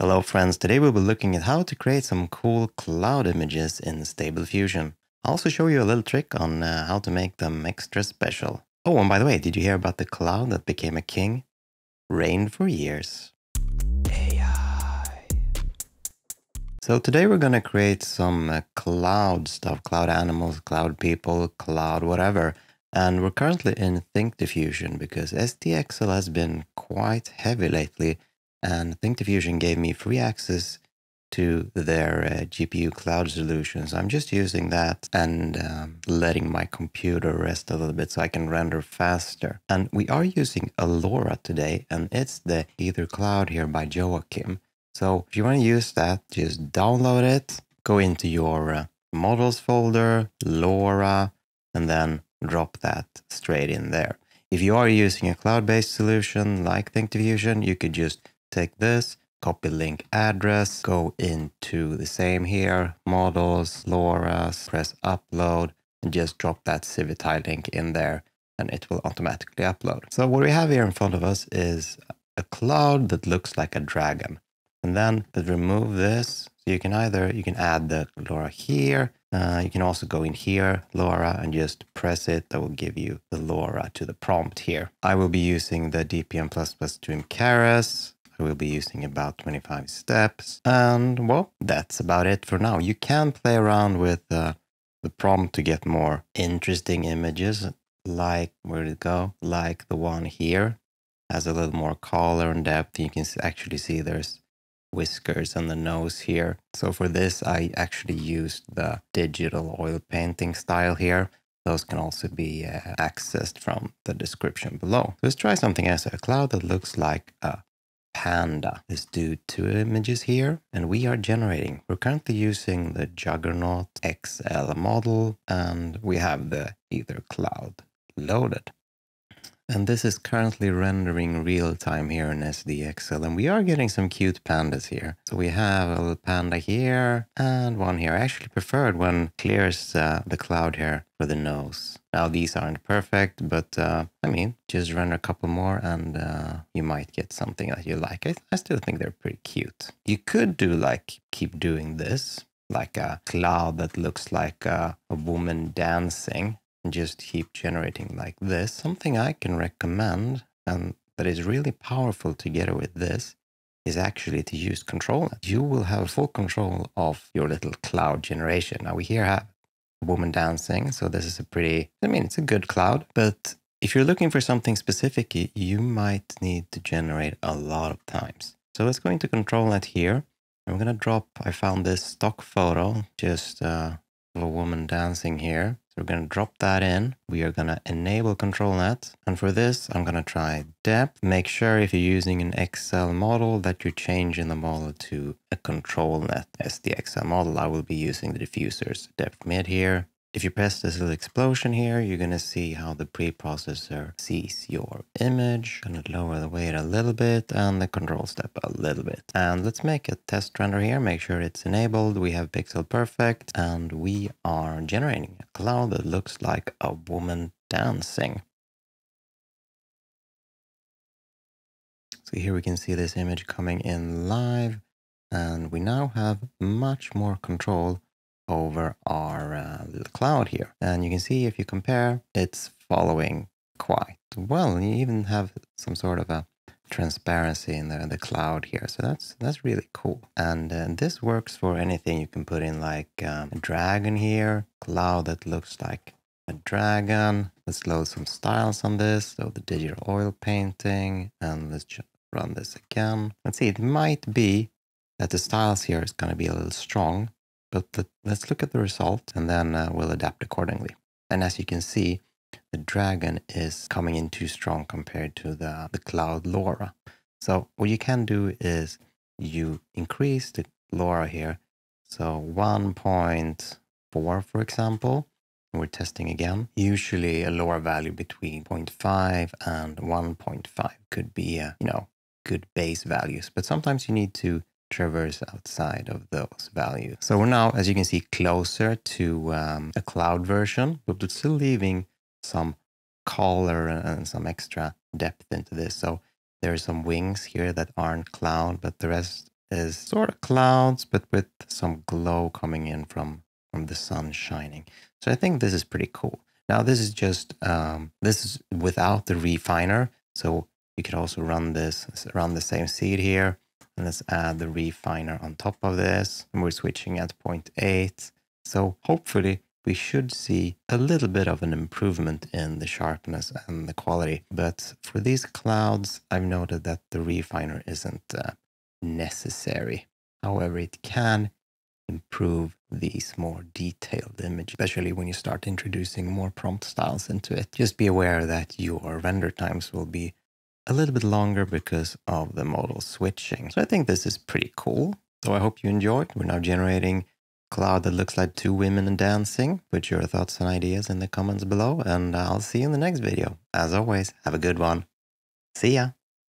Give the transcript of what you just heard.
Hello friends, today we'll be looking at how to create some cool cloud images in Stable Diffusion. I'll also show you a little trick on uh, how to make them extra special. Oh, and by the way, did you hear about the cloud that became a king? Reigned for years. AI. So today we're going to create some uh, cloud stuff, cloud animals, cloud people, cloud whatever. And we're currently in Think Diffusion because SDXL has been quite heavy lately and Think Diffusion gave me free access to their uh, GPU cloud solutions. I'm just using that and um, letting my computer rest a little bit so I can render faster. And we are using a LoRa today, and it's the AetherCloud here by Joachim. So if you want to use that, just download it, go into your uh, models folder, LoRa, and then drop that straight in there. If you are using a cloud-based solution like Think Diffusion, you could just take this, copy link address, go into the same here, models, LoRa, press upload, and just drop that Civitai link in there and it will automatically upload. So what we have here in front of us is a cloud that looks like a dragon. And then to remove this, so you can either, you can add the LoRa here, uh, you can also go in here, LoRa, and just press it. That will give you the LoRa to the prompt here. I will be using the DPM++ Stream Karras. I will be using about 25 steps. And well, that's about it for now. You can play around with uh, the prompt to get more interesting images, like, where did it go? Like the one here, has a little more color and depth. You can actually see there's whiskers on the nose here. So for this, I actually used the digital oil painting style here. Those can also be uh, accessed from the description below. Let's try something else, a cloud that looks like a Panda. is due two images here and we are generating. We're currently using the Juggernaut XL model and we have the AetherCloud loaded. And this is currently rendering real time here in SDXL. And we are getting some cute pandas here. So we have a little panda here and one here. I actually preferred when clears uh, the cloud here for the nose. Now these aren't perfect, but uh, I mean, just render a couple more and uh, you might get something that you like. I, I still think they're pretty cute. You could do like, keep doing this, like a cloud that looks like a, a woman dancing just keep generating like this. Something I can recommend and that is really powerful together with this is actually to use ControlNet. You will have full control of your little cloud generation. Now we here have a woman dancing, so this is a pretty, I mean, it's a good cloud, but if you're looking for something specific, you might need to generate a lot of times. So let's go into control ControlNet here. I'm going to drop, I found this stock photo, just uh, a woman dancing here. So we're going to drop that in. We are going to enable control net. And for this, I'm going to try depth. Make sure if you're using an XL model that you're changing the model to a control net as the SDXL model. I will be using the diffusers depth mid here. If you press this little explosion here, you're going to see how the preprocessor sees your image. Going to lower the weight a little bit and the control step a little bit. And let's make a test render here. Make sure it's enabled. We have pixel perfect and we are generating a cloud that looks like a woman dancing. So here we can see this image coming in live and we now have much more control over our uh, little cloud here. And you can see if you compare, it's following quite well. You even have some sort of a transparency in the, the cloud here. So that's that's really cool. And uh, this works for anything you can put in like um, a dragon here, cloud that looks like a dragon. Let's load some styles on this. So the digital oil painting and let's run this again. Let's see, it might be that the styles here is going to be a little strong but let's look at the result and then uh, we'll adapt accordingly. And as you can see, the dragon is coming in too strong compared to the, the cloud LoRa. So what you can do is you increase the LoRa here. So 1.4, for example, we're testing again. Usually a LoRa value between 0.5 and 1.5 could be, a, you know, good base values. But sometimes you need to traverse outside of those values. So we're now, as you can see, closer to um, a cloud version, but still leaving some color and some extra depth into this. So there are some wings here that aren't cloud, but the rest is sort of clouds, but with some glow coming in from, from the sun shining. So I think this is pretty cool. Now this is just, um, this is without the refiner. So you could also run this, run the same seed here. And let's add the refiner on top of this. And we're switching at 0.8. So hopefully we should see a little bit of an improvement in the sharpness and the quality. But for these clouds, I've noted that the refiner isn't uh, necessary. However, it can improve these more detailed images, especially when you start introducing more prompt styles into it. Just be aware that your render times will be a little bit longer because of the model switching. So I think this is pretty cool. So I hope you enjoyed. We're now generating cloud that looks like two women dancing. Put your thoughts and ideas in the comments below, and I'll see you in the next video. As always, have a good one. See ya.